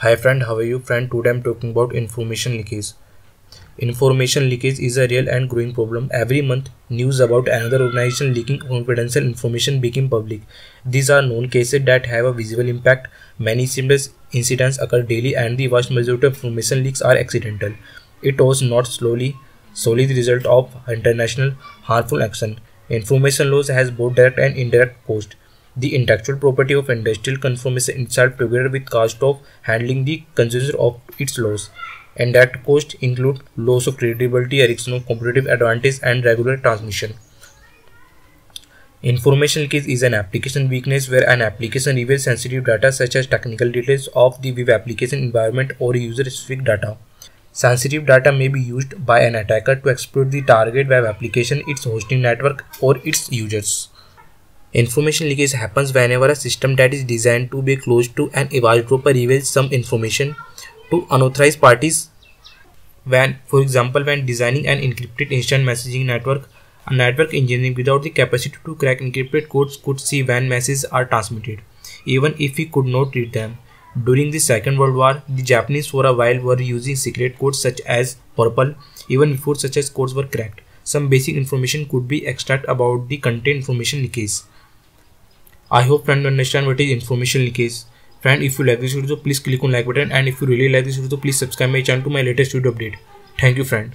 Hi friend, how are you friend? Today I'm talking about information leakage. Information leakage is a real and growing problem. Every month, news about another organization leaking confidential information became public. These are known cases that have a visible impact. Many similar incidents occur daily and the vast majority of information leaks are accidental. It was not slowly solely the result of international harmful action. Information loss has both direct and indirect cost the intellectual property of industrial information itself together with cost of handling the consequences of its loss and that cost include loss of credibility, erection of competitive advantage and regular transmission. Information leakage is an application weakness where an application reveals sensitive data such as technical details of the web application environment or user-specific data. Sensitive data may be used by an attacker to exploit the target web application, its hosting network, or its users. Information leakage happens whenever a system that is designed to be closed to an eavesdropper reveals some information to unauthorized parties. When, for example, when designing an encrypted instant messaging network, a network engineer without the capacity to crack encrypted codes could see when messages are transmitted, even if he could not read them. During the Second World War, the Japanese for a while were using secret codes such as purple, even before such as codes were cracked. Some basic information could be extracted about the content information leakage. I hope friend understand what is information leakage. Friend, if you like this video, please click on like button and if you really like this video, please subscribe my channel to my latest video update. Thank you friend.